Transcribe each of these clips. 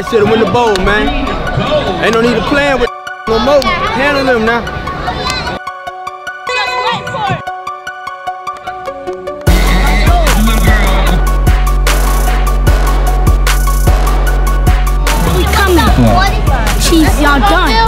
last year to win the bowl, man. Ain't no need to plan with no more. Handle them now. Chiefs, y'all done.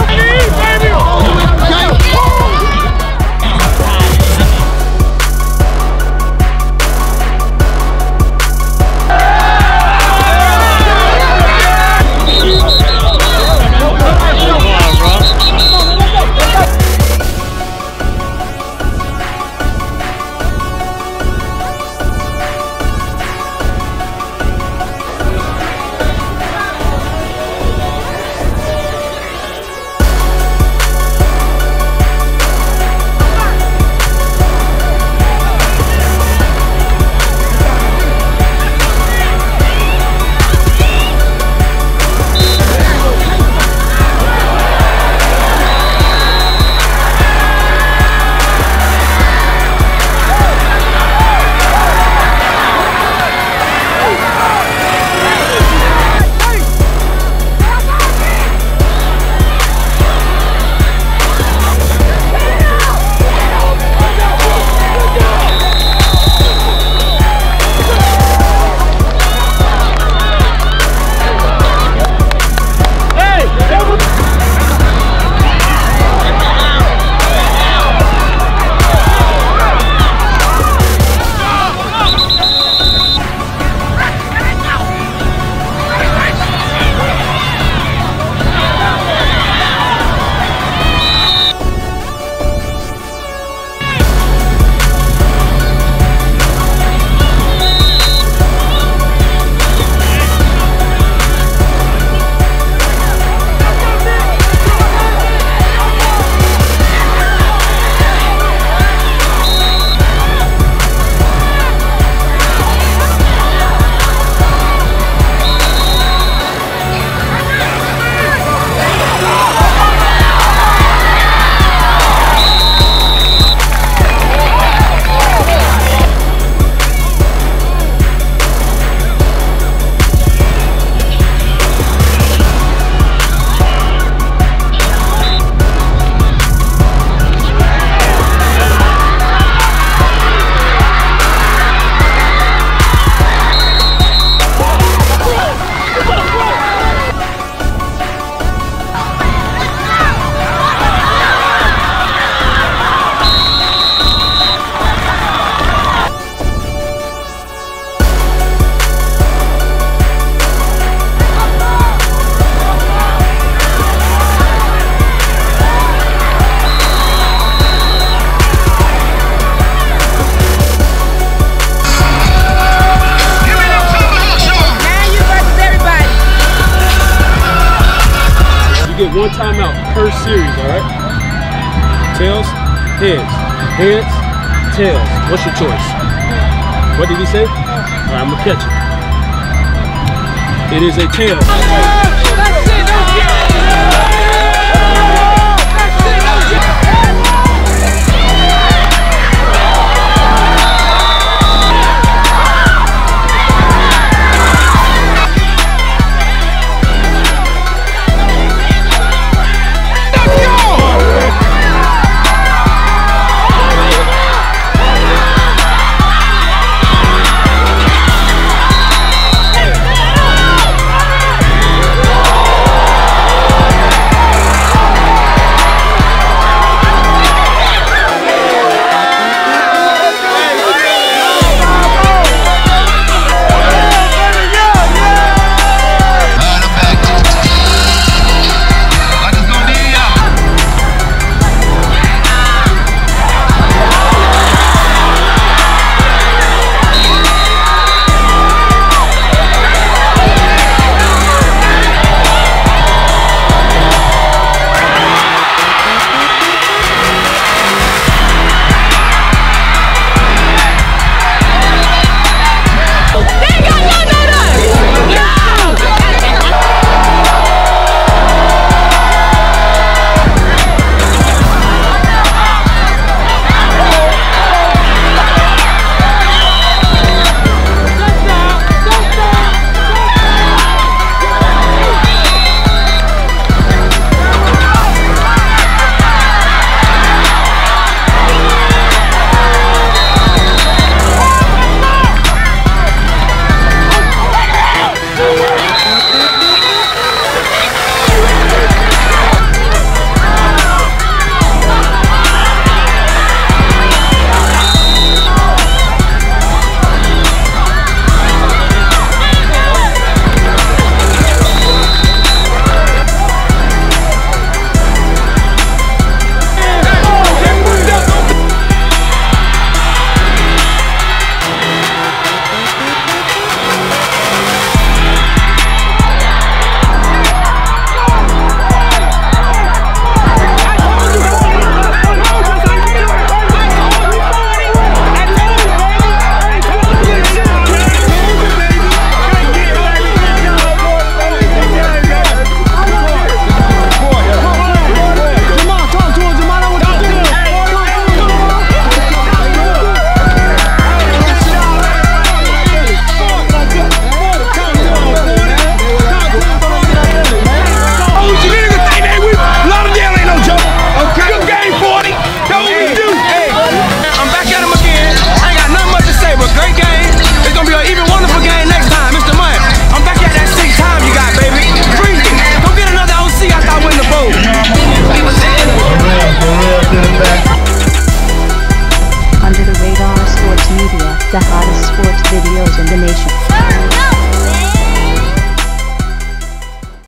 You get one timeout per series, all right? Tails, heads, heads, tails. What's your choice? What did he say? All right, I'm gonna catch it. It is a tail.